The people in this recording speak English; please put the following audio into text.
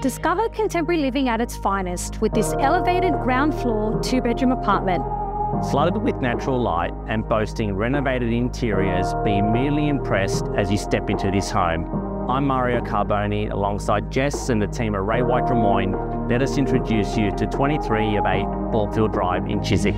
Discover contemporary living at its finest with this elevated ground floor two bedroom apartment. Flooded with natural light and boasting renovated interiors, be immediately impressed as you step into this home. I'm Mario Carbone alongside Jess and the team at Ray White Drummoyne. Let us introduce you to 23 of 8 Bortfield Drive in Chiswick.